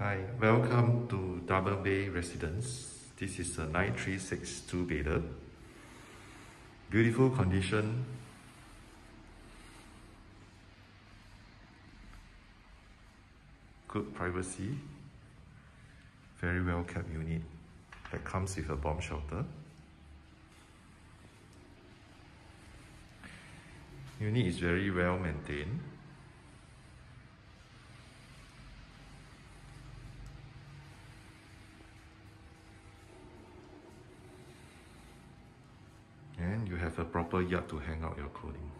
Hi, welcome to Double Bay Residence. This is a 9362 bedder. Beautiful condition. Good privacy. Very well kept unit that comes with a bomb shelter. Unit is very well maintained. You have a proper yard to hang out your clothing.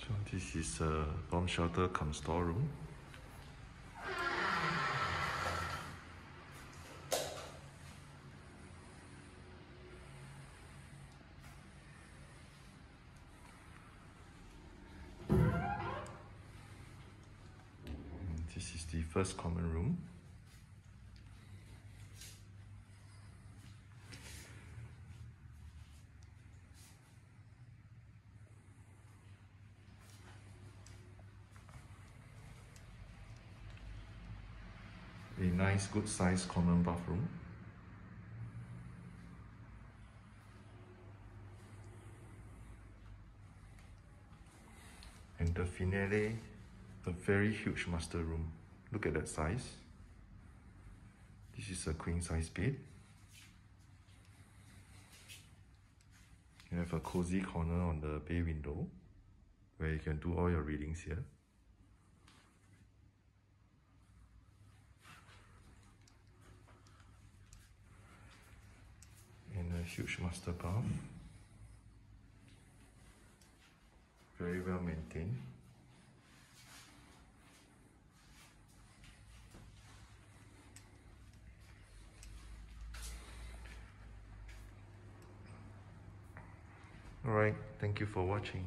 So this is a bomb shelter cum storeroom. And This is the first common room. A nice, good sized common bathroom. And the finale, a very huge master room. Look at that size. This is a queen size bed. You have a cozy corner on the bay window where you can do all your readings here. And a huge master bath. Very well maintained. Alright, thank you for watching.